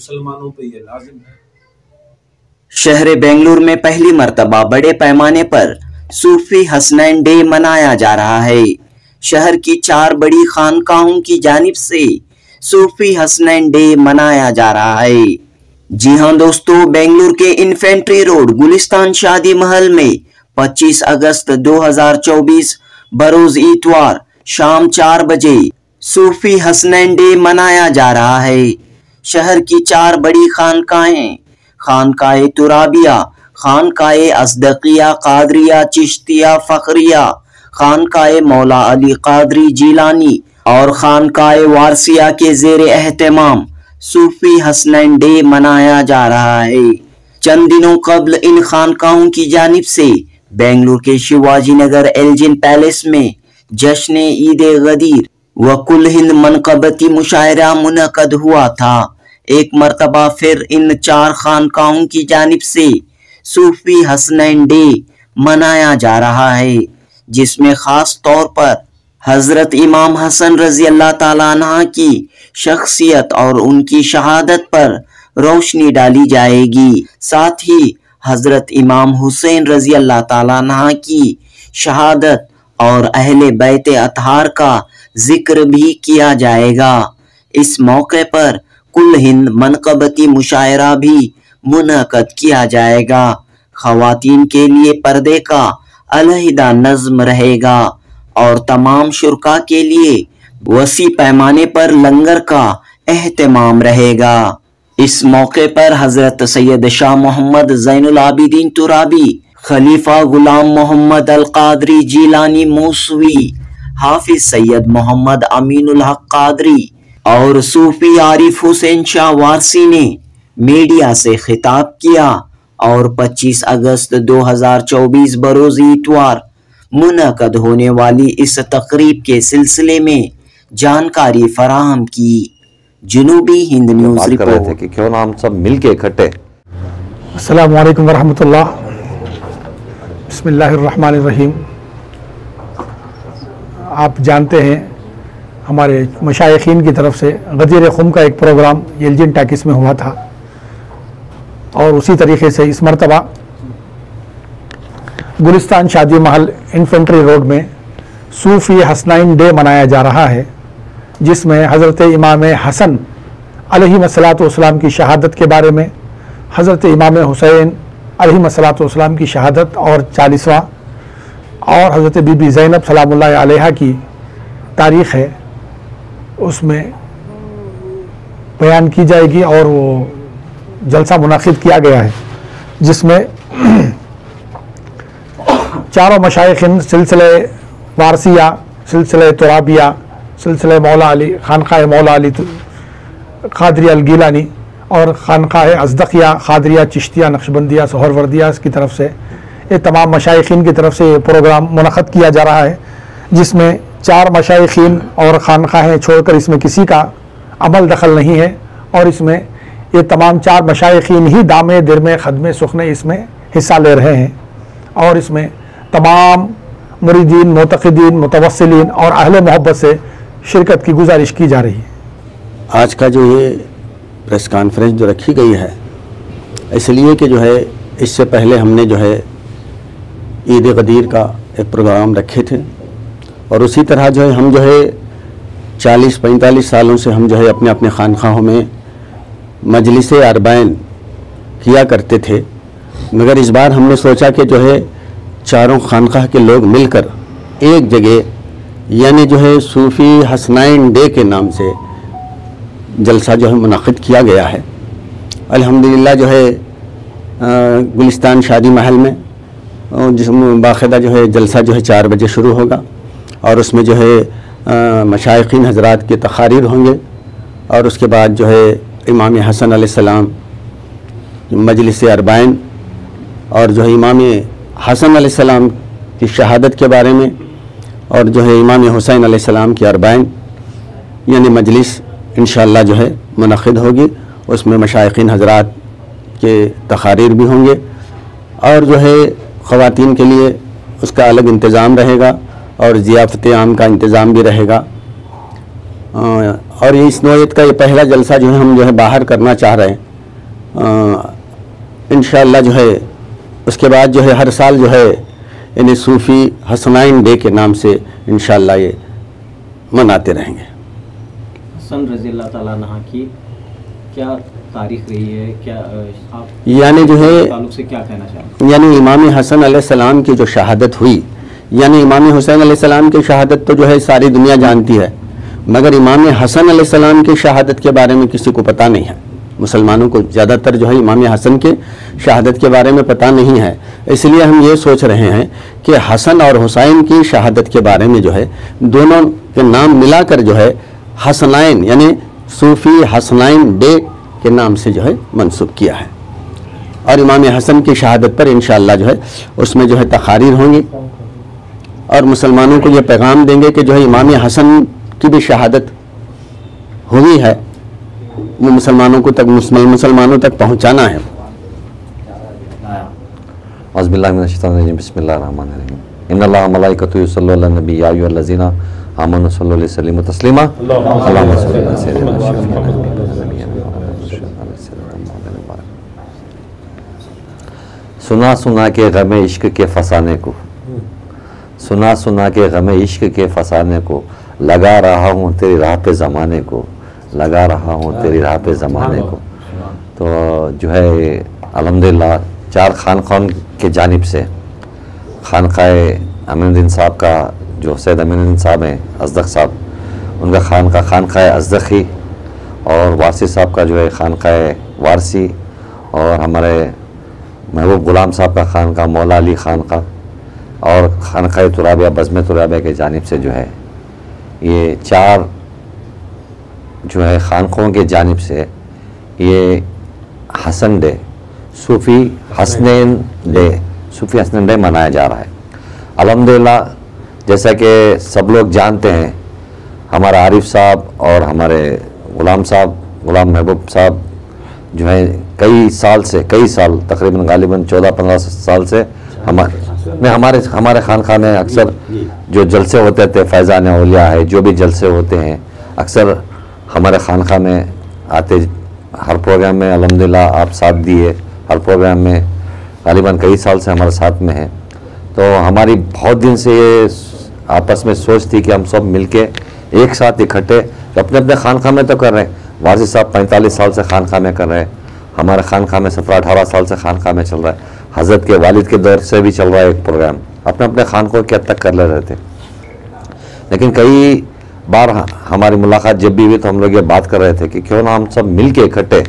مسلمانوں پہ یہ لازم ہے۔ شہر بنگلور میں پہلی مرتبہ بڑے پیمانے پر صوفی حسنین ڈے منایا جا رہا ہے۔ شہر کی چار بڑی خانقاہوں کی جانب سے صوفی حسنین ڈے منایا جا رہا ہے۔ جی ہاں دوستو، بنگلور کے انفینٹری روڈ گلستان شادی محل میں پچیس اگست دو ہزار چوبیس بروز اتوار شام چار بجے صوفی حسنین ڈے منایا جا رہا ہے۔ شہر کی چار بڑی خانقاہیں، خانقاہ ترابیہ، خانقاہ اصدقیہ قادریہ چشتیہ فخریہ، خانقاہ مولا علی قادری جیلانی اور خانقاہ وارسیہ کے زیر اہتمام صوفی حسنین ڈے منایا جا رہا ہے۔ چند دنوں قبل ان خانقاہوں کی جانب سے بینگلور کے شیواجی نگر ایلجن پیلس میں جشن عید غدیر و کل ہند منقبتی مشاعرہ منعقد ہوا تھا۔ ایک مرتبہ پھر ان چار خانقاہوں کی جانب سے صوفی حسنین ڈے منایا جا رہا ہے، جس میں خاص طور پر حضرت امام حسن رضی اللہ تعالیٰ عنہ کی شخصیت اور ان کی شہادت پر روشنی ڈالی جائے گی۔ ساتھ ہی حضرت امام حسین رضی اللہ تعالیٰ عنہ کی شہادت اور اہل بیت اتحار کا ذکر بھی کیا جائے گا۔ اس موقع پر کل ہند منقبتی مشاعرہ بھی منعقد کیا جائے گا۔ خواتین کے لیے پردے کا علیحدہ نظم رہے گا اور تمام شرکا کے لیے وسیع پیمانے پر لنگر کا اہتمام رہے گا۔ اس موقع پر حضرت سید شاہ محمد زین العابدین ترابی، خلیفہ غلام محمد القادری جیلانی موسوی، حافظ سید محمد امین الحق قادری اور صوفی عارف حسین شاہ وارسی نے میڈیا سے خطاب کیا اور پچیس اگست دو ہزار چوبیس بروز اتوار منعقد ہونے والی اس تقریب کے سلسلے میں جانکاری فراہم کی۔ جنوبی ہند نیوز رپورٹ۔ کہ کیوں نہ ہم سب مل کے اکٹھے۔ السلام علیکم ورحمۃ اللہ۔ بسم اللہ الرحمن الرحیم۔ آپ جانتے ہیں ہمارے مشائقین کی طرف سے غدیر خم کا ایک پروگرام یلجن ٹیکس میں ہوا تھا۔ اور اسی طریقے سے اس مرتبہ گلستان شادی محل انفنٹری روڈ میں صوفی حسنائن ڈے منایا جا رہا ہے، جس میں حضرت امام حسن علیہ مسلاۃ والسلام کی شہادت کے بارے میں، حضرت امام حسین علیہ مسلاۃ والسلام کی شہادت اور چالیسواں، اور حضرت بی بی زینب سلام اللہ علیہ کی تاریخ ہے۔ اس میں بیان کی جائے گی اور وہ جلسہ منعقد کیا گیا ہے، جس میں چاروں مشائقین سلسلہ وارسیہ سلسلہ ترابیہ، سلسلہ مولا علی، خانقاہ مولا علی قادریہ الگیلانی اور خانقاہ ازدقیہ، قادریہ چشتیہ، نقشبندیہ، سہروردیہ، اس کی طرف سے یہ تمام مشائقین کی طرف سے یہ پروگرام منعقد کیا جا رہا ہے، جس میں چار مشائقین اور خانقاہیں چھوڑ کر اس میں کسی کا عمل دخل نہیں ہے اور اس میں یہ تمام چار مشائقین ہی دامے، درمے، خدمے، سخنے اس میں حصہ لے رہے ہیں اور اس میں تمام مریدین، معتقدین، متوسلین اور اہل محبت سے شرکت کی گزارش کی جا رہی ہے۔ آج کا جو یہ پریس کانفرنس جو رکھی گئی ہے، اس لیے کہ جو ہے، اس سے پہلے ہم نے جو ہے، عید غدیر کا ایک پروگرام رکھے تھے۔ اور اسی طرح جو ہے ہم جو ہے چالیس پینتالیس سالوں سے ہم جو ہے اپنے اپنے خانخواہوں میں مجلس اربائن کیا کرتے تھے۔ مگر اس بار ہم نے سوچا کہ جو ہے چاروں خانقاہ کے لوگ مل کر ایک جگہ یعنی جو ہے صوفی حسنائن ڈے کے نام سے جلسہ جو ہے منعقد کیا گیا ہے۔ الحمدللہ جو ہے گلستان شادی محل میں جس میں باقاعدہ جو ہے جلسہ جو ہے چار بجے شروع ہوگا۔ اور اس میں جو ہے مشائقین حضرات کے تقاریر ہوں گے۔ اور اس کے بعد جو ہے، امام حسن علیہ السلام مجلس اربائن اور جو ہے، امام حسن علیہ السلام کی شہادت کے بارے میں اور جو ہے، امام حسین علیہ السلام کی اربائن یعنی مجلس انشاءاللہ جو ہے، منعقد ہوگی۔ اس میں مشائقین حضرات کے تقاریر بھی ہوں گے۔ اور جو ہے، خواتین کے لیے اس کا الگ انتظام رہے گا۔ اور ضیافت عام کا انتظام بھی رہے گا۔ اور اس نوعیت کا یہ پہلا جلسہ جو ہے ہم جو ہے باہر کرنا چاہ رہے ہیں۔ انشاءاللہ جو ہے اس کے بعد جو ہے ہر سال جو ہے یعنی صوفی حسنائن ڈے کے نام سے انشاءاللہ یہ مناتے رہیں گے۔ حسن رضی اللہ تعالیٰ عنہ کی کیا تاریخ رہی ہے؟ کیا آپ یعنی جو ہے تعلق سے کیا کہنا چاہیں یعنی امام حسن علیہ السلام کی جو شہادت ہوئی یعنی امام حسین علیہ السلام کی شہادت تو جو ہے ساری دنیا جانتی ہے، مگر امام حسن علیہ السلام کی شہادت کے بارے میں کسی کو پتہ نہیں ہے۔ مسلمانوں کو زیادہ تر جو ہے امام حسن کے شہادت کے بارے میں پتہ نہیں ہے۔ اس لیے ہم یہ سوچ رہے ہیں کہ حسن اور حسین کی شہادت کے بارے میں جو ہے، دونوں کے نام ملا کر جو ہے حسنائن یعنی صوفی حسنائن ڈے کے نام سے جو ہے منسوب کیا ہے۔ اور امام حسن کی شہادت پر انشاءاللہ جو ہے، اس میں جو ہے تقاریر ہوں گی۔ اور مسلمانوں کو یہ پیغام دیں گے کہ جو ہے امام حسن کی بھی شہادت ہوئی ہے، وہ مسلمانوں کو تک مسلمانوں تک پہنچانا ہے۔ عز باللہ من الشیطان الرجیم، بسم اللہ الرحمن الرحیم۔ ان اللہ ملائکتو صلی اللہ علیہ نبی یا ایوہ الذین آمنوا صلی اللہ علیہ وسلم تسلیما۔ اللہم صلی اللہ علیہ سیدنا سنا سنا کے غم عشق کے فسانے کو۔ سنا سنا کے غم عشق کے فسانے کو، لگا رہا ہوں تیری راہ پہ زمانے کو، لگا رہا ہوں تیری راہ پہ زمانے کو۔ تو جو ہے، الحمدللہ، چار خانقاہوں کے جانب سے، خانقاہ امین الدین صاحب کا، جو سید امین الدین صاحب ہیں ازدق صاحب، ان کا خانقاہ خانقاہ ازدقی اور وارسی صاحب کا جو ہے، خانقاہ وارسی اور ہمارے محبوب غلام صاحب کا خانقاہ، مولا علی خانقاہ۔ اور خانقاہ ترابیہ، بزم ترابیہ کے جانب سے جو ہے، یہ چار جو ہے خانقوں کے جانب سے یہ Hasan day, Sufi Hasnain day, Sufi Hasnain day منایا جا رہا ہے۔ الحمدللہ، جیسا کہ سب لوگ جانتے ہیں، ہمارا عارف صاحب اور ہمارے غلام صاحب، غلام محبوب صاحب جو ہے کئی سال سے، کئی سال، تقریباً غالباً چودہ پندرہ سال سے ہمارے میں ہمارے ہمارے خانقاہ میں اکثر جو جلسے ہوتے تھے فیضان اولیاء ہے جو بھی جلسے ہوتے ہیں اکثر ہمارے خانقاہ میں آتے ہر پروگرام میں الحمدللہ آپ ساتھ دیے ہر پروگرام میں غالباً کئی سال سے ہمارے ساتھ میں ہیں۔ تو ہماری بہت دن سے یہ آپس میں سوچ تھی کہ ہم سب مل کے ایک ساتھ اکٹھے اپنے اپنے خانقاہ میں تو کر رہے ہیں۔ واضح صاحب پینتالیس سال سے خانقاہ میں کر رہے ہیں۔ ہمارے خانقاہ میں سترہ اٹھارہ سال سے خانقاہ میں چل رہا ہے حضرت کے والد کے دور سے بھی چل رہا ہے ایک پروگرام۔ اپنے اپنے خانقوں کے حد تک کر لے رہے تھے۔ لیکن کئی بار ہاں، ہماری ملاقات جب بھی ہوئی تو ہم لوگ یہ بات کر رہے تھے کہ کیوں نہ ہم سب مل کے اکٹھے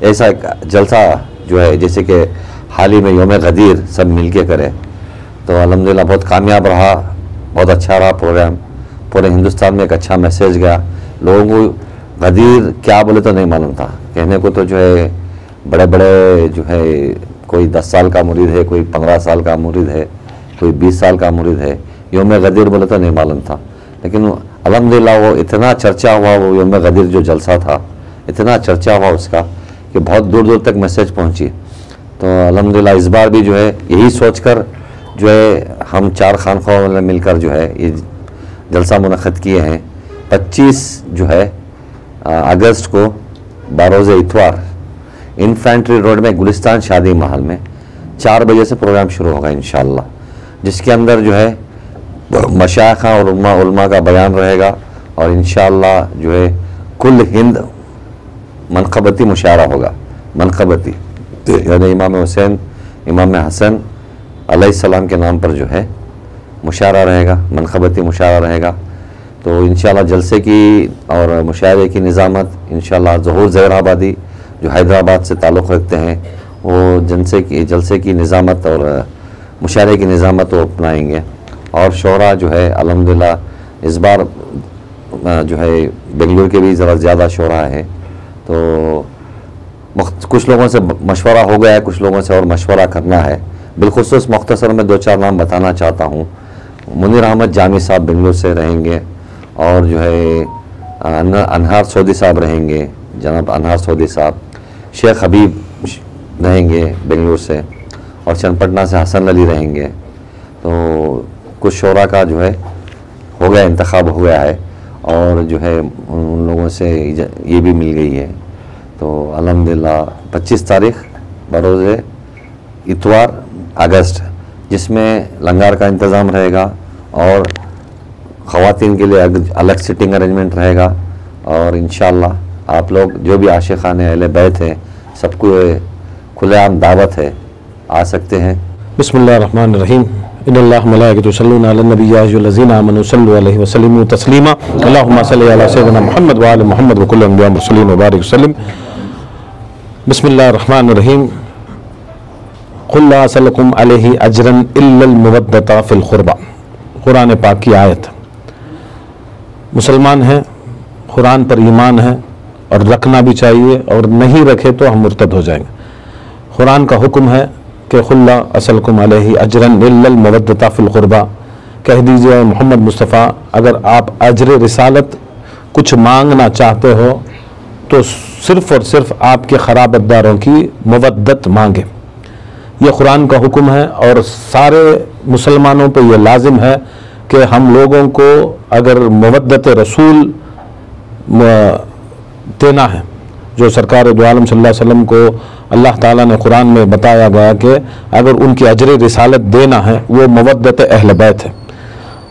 ایسا ایک جلسہ جو ہے، جیسے کہ حال ہی میں یوم غدیر سب مل کے کرے تو الحمدللہ بہت کامیاب رہا، بہت اچھا رہا پروگرام۔ پورے ہندوستان میں ایک اچھا میسیج گیا۔ لوگوں کو غدیر کیا بولے تو نہیں معلوم تھا۔ کہنے کو تو جو ہے، بڑے بڑے جو ہے کوئی دس سال کا مرید ہے، کوئی پندرہ سال کا مرید ہے، کوئی بیس سال کا مرید ہے، یوم غدیر بولے تو نہیں معلوم تھا۔ لیکن الحمدللہ وہ اتنا چرچا ہوا، وہ یوم غدیر جو جلسہ تھا، اتنا چرچا ہوا اس کا کہ بہت دور دور تک میسیج پہنچی۔ تو الحمدللہ اس بار بھی جو ہے یہی سوچ کر جو ہے ہم چار خانخواہوں نے مل کر جو ہے یہ جلسہ منعقد کیے ہیں۔ پچیس جو ہے اگست کو باروز اتوار انفینٹری روڈ میں، گلستان شادی محل میں چار بجے سے پروگرام شروع ہوگا انشاءاللہ، جس کے اندر جو ہے مشاخہ اور علماء علماء کا بیان رہے گا اور انشاءاللہ جو ہے کل ہند منقبتی مشاعرہ ہوگا، منقبتی یعنی امام حسین، امام حسن علیہ السلام کے نام پر جو ہے مشاعرہ رہے گا، منقبتی مشاعرہ رہے گا۔ تو انشاءاللہ جلسے کی اور مشاعرے کی نظامت انشاءاللہ ظہور زہر آبادی جو حیدرآباد سے تعلق رکھتے ہیں، وہ جلسے کی جلسے کی نظامت اور مشاعرے کی نظامت وہ اپنائیں گے۔ اور شعرا جو ہے، الحمدللہ، اس بار جو ہے، بنگلور کے بھی ذرا زیادہ شعرا ہے تو کچھ لوگوں سے مشورہ ہو گیا ہے، کچھ لوگوں سے اور مشورہ کرنا ہے۔ بالخصوص مختصر میں دو چار نام بتانا چاہتا ہوں۔ منیر احمد جامی صاحب بنگلور سے رہیں گے اور جو ہے انہار سعودی صاحب رہیں گے۔ جناب انہار سعودی صاحب، شیخ حبیب رہیں گے بنگلور سے اور چند پٹنہ سے حسن علی رہیں گے۔ تو کچھ شعرا کا جو ہے، ہو گیا، انتخاب ہو گیا ہے اور جو ہے، ان لوگوں سے یہ بھی مل گئی ہے۔ تو الحمدللہ، پچیس تاریخ، بروز اتوار، اگست، جس میں لنگار کا انتظام رہے گا اور خواتین کے لیے الگ سٹنگ ارینجمنٹ رہے گا اور انشاءاللہ آپ لوگ جو بھی عاشقان اہل بیت ہیں، سب کو کھلے عام دعوت ہے، آ سکتے ہیں۔ بسم اللہ الرحمن الرحیم۔ ان اللہ ملائکۃ یصلون علی النبی یا ایھا الذین آمنوا صلوا علیہ وسلموا تسلیما۔ اللهم صل علی سیدنا محمد وعلی محمد وکل انبیاء المرسلین وبارک وسلم۔ بسم اللہ الرحمن الرحیم۔ قل لا اسلکم علیہ اجرا الا المودۃ فی القربہ۔ قرآن پاک کی آیت۔ مسلمان ہیں، قرآن پر ایمان ہے اور رکھنا بھی چاہیے اور نہیں رکھے تو ہم مرتد ہو جائیں گے۔ قرآن کا حکم ہے کہ خلا اسلکم علیہ اجرن المودتا فی القربہ۔ کہہ دیجیے محمد مصطفیٰ، اگر آپ اجر رسالت کچھ مانگنا چاہتے ہو تو صرف اور صرف آپ کے خرابت داروں کی مودت مانگے یہ قرآن کا حکم ہے اور سارے مسلمانوں پہ یہ لازم ہے کہ ہم لوگوں کو اگر مودت رسول م- دینا ہے۔ جو سرکار دو عالم صلی اللہ علیہ وسلم کو اللہ تعالیٰ نے قرآن میں بتایا گیا کہ اگر ان کی اجر رسالت دینا ہے، وہ مودت اہل بیت ہے۔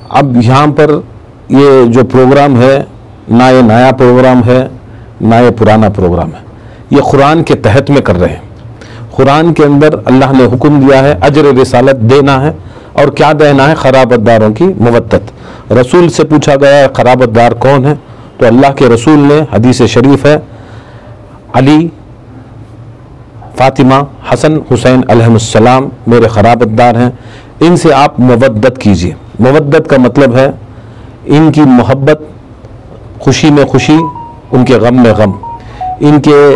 اب یہاں پر یہ جو پروگرام ہے، نہ یہ نیا پروگرام ہے، نہ یہ پرانا پروگرام ہے۔ یہ قرآن کے تحت میں کر رہے ہیں۔ قرآن کے اندر اللہ نے حکم دیا ہے، اجر رسالت دینا ہے۔ اور کیا دینا ہے؟ خرابت داروں کی مودت۔ رسول سے پوچھا گیا ہے خرابت دار کون ہے؟ تو اللہ کے رسول نے حدیث شریف ہے، علی، فاطمہ، حسن، حسین علیہ السلام میرے خرابت دار ہیں، ان سے آپ مودت کیجیے مودت کا مطلب ہے ان کی محبت، خوشی میں خوشی، ان کے غم میں غم۔ ان کے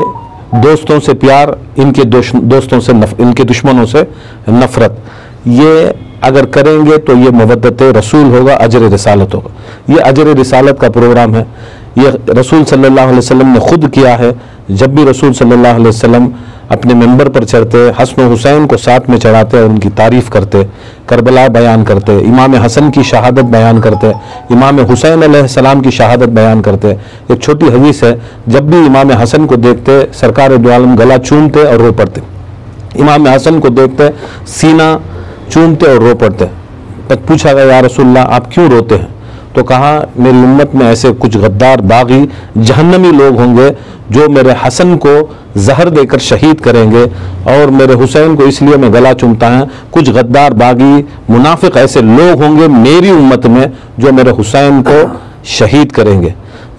دوستوں سے پیار، ان کے دوستوں سے نف... ان کے دشمنوں سے نفرت۔ یہ اگر کریں گے تو یہ مودت رسول ہوگا، اجر رسالت ہوگا۔ یہ اجر رسالت کا پروگرام ہے۔ یہ رسول صلی اللہ علیہ وسلم نے خود کیا ہے۔ جب بھی رسول صلی اللہ علیہ وسلم اپنے ممبر پر چڑھتے، حسن و حسین کو ساتھ میں چڑھاتے اور ان کی تعریف کرتے، کربلا بیان کرتے، امام حسن کی شہادت بیان کرتے، امام حسین علیہ السلام کی شہادت بیان کرتے۔ ایک چھوٹی حدیث ہے، جب بھی امام حسن کو دیکھتے، سرکار دو عالم گلا چومتے اور رو پڑتے۔ امام حسن کو دیکھتے، سینہ چومتے اور رو پڑتے پت- پوچھا گیا، یا رسول اللہ، آپ کیوں روتے ہیں؟ تو کہا، میری امت میں ایسے کچھ غدار، باغی، جہنمی لوگ ہوں گے جو میرے حسن کو زہر دے کر شہید کریں گے اور میرے حسین کو اس لیے میں گلا چومتا ہوں۔ کچھ غدار، باغی، منافق ایسے لوگ ہوں گے میری امت میں جو میرے حسین کو شہید کریں گے۔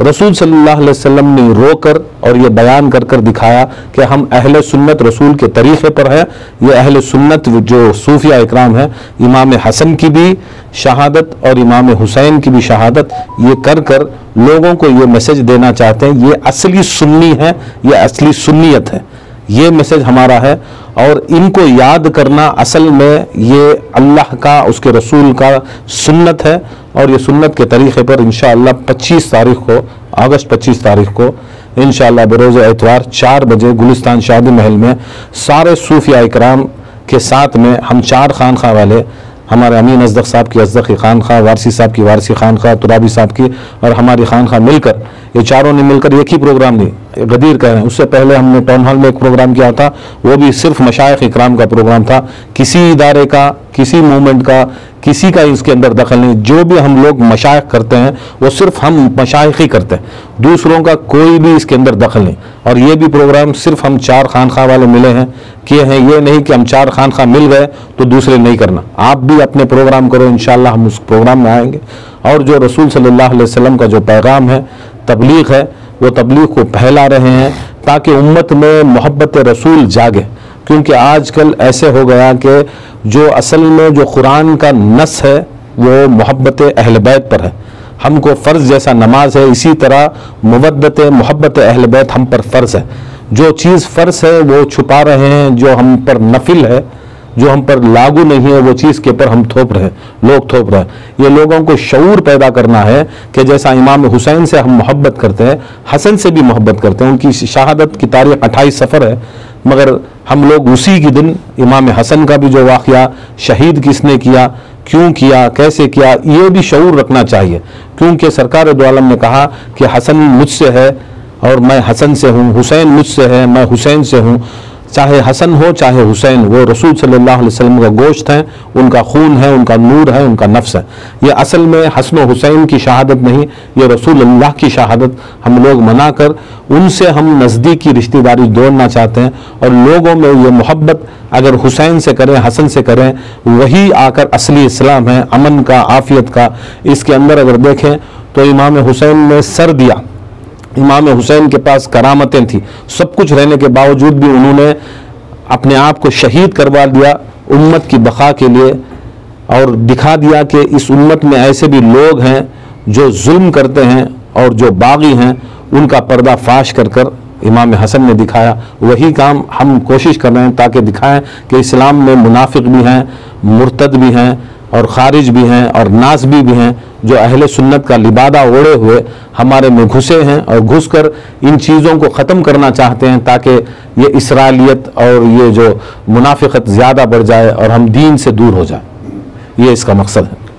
رسول صلی اللہ علیہ وسلم نے رو کر اور یہ بیان کر کر دکھایا کہ ہم اہل سنت رسول کے طریقے پر ہے یہ اہل سنت جو صوفیہ اکرام ہے امام حسن کی بھی شہادت اور امام حسین کی بھی شہادت، یہ کر کر لوگوں کو یہ میسج دینا چاہتے ہیں۔ یہ اصلی سنی ہے، یہ اصلی سنیت ہے۔ یہ میسج ہمارا ہے۔ اور ان کو یاد کرنا اصل میں یہ اللہ کا، اس کے رسول کا سنت ہے۔ اور یہ سنت کے طریقے پر انشاءاللہ پچیس تاریخ کو، اگست پچیس تاریخ کو انشاءاللہ بروز اتوار چار بجے گلستان شادی محل میں سارے صوفیہ اکرام کے ساتھ میں ہم چار خانخواہ والے، ہمارے امین ازدق صاحب کی ازدقی خانخواہ وارسی صاحب کی، وارسی خانخواہ ترابی صاحب کی اور ہماری خانخواہ مل کر، یہ چاروں نے مل کر ایک ہی پروگرام دی غدیر کہہ رہے ہیں۔ اس سے پہلے ہم نے ٹاؤن ہال میں ایک پروگرام کیا تھا، وہ بھی صرف مشائق اکرام کا پروگرام تھا۔ کسی ادارے کا، کسی موومنٹ کا، کسی کا اس کے اندر دخل نہیں۔ جو بھی ہم لوگ مشائق کرتے ہیں، وہ صرف ہم مشائق ہی کرتے ہیں۔ دوسروں کا کوئی بھی اس کے اندر دخل نہیں۔ اور یہ بھی پروگرام صرف ہم چار خانخواہ والے ملے ہیں۔ کیے ہیں یہ نہیں کہ ہم چار خانخواہ مل گئے تو دوسرے نہیں کرنا۔ آپ بھی اپنے پروگرام کرو، انشاءاللہ ہم اس پروگرام میں آئیں گے۔ اور جو رسول صلی اللہ علیہ وسلم کا جو پیغام ہے، تبلیغ ہے وہ تبلیغ کو پھیلا رہے ہیں تاکہ امت میں محبت رسول جاگے۔ کیونکہ آج کل ایسے ہو گیا کہ جو اصل میں جو قرآن کا نس ہے، وہ محبت اہل بیت پر ہے۔ ہم کو فرض جیسا نماز ہے، اسی طرح مودت، محبت اہل بیت ہم پر فرض ہے۔ جو چیز فرض ہے، وہ چھپا رہے ہیں، جو ہم پر نفل ہے۔ جو ہم پر لاگو نہیں ہے، وہ چیز کے پر ہم تھوپ رہے ہیں، لوگ تھوپ رہے ہیں۔ یہ لوگوں کو شعور پیدا کرنا ہے کہ جیسا امام حسین سے ہم محبت کرتے ہیں، حسن سے بھی محبت کرتے ہیں۔ ان کی شہادت کی تاریخ اٹھائیس سفر ہے، مگر ہم لوگ اسی کی دن امام حسن کا بھی جو واقعہ، شہید کس نے کیا، کیوں کیا، کیسے کیا، یہ بھی شعور رکھنا چاہیے۔ کیونکہ سرکار دو عالم نے کہا کہ حسن مجھ سے ہے اور میں حسن سے ہوں، حسین مجھ سے ہے، میں حسین سے ہوں۔ چاہے حسن ہو، چاہے حسین وہ رسول صلی اللہ علیہ وسلم کا گوشت ہے، ان کا خون ہے، ان کا نور ہے، ان کا نفس ہے۔ یہ اصل میں حسن و حسین کی شہادت نہیں، یہ رسول اللہ کی شہادت ہم لوگ منا کر، ان سے ہم نزدیکی رشتہ داری دوڑنا چاہتے ہیں۔ اور لوگوں میں یہ محبت اگر حسین سے کریں، حسن سے کریں، وہی آ کر اصلی اسلام ہے، امن کا، عافیت کا۔ اس کے اندر اگر دیکھیں تو امام حسین نے سر دیا۔ امام حسین کے پاس کرامتیں تھیں، سب کچھ رہنے کے باوجود بھی انہوں نے اپنے آپ کو شہید کروا دیا امت کی بقا کے لیے اور دکھا دیا کہ اس امت میں ایسے بھی لوگ ہیں جو ظلم کرتے ہیں اور جو باغی ہیں، ان کا پردہ فاش کر کر امام حسن نے دکھایا۔ وہی کام ہم کوشش کر رہے ہیں تاکہ دکھائیں کہ اسلام میں منافق بھی ہیں، مرتد بھی ہیں اور خارج بھی ہیں اور ناسبی بھی ہیں جو اہل سنت کا لبادہ اوڑے ہوئے ہمارے میں گھسے ہیں اور گھس کر ان چیزوں کو ختم کرنا چاہتے ہیں تاکہ یہ اسرائیلیت اور یہ جو منافقت زیادہ بڑھ جائے اور ہم دین سے دور ہو جائیں۔ یہ اس کا مقصد ہے۔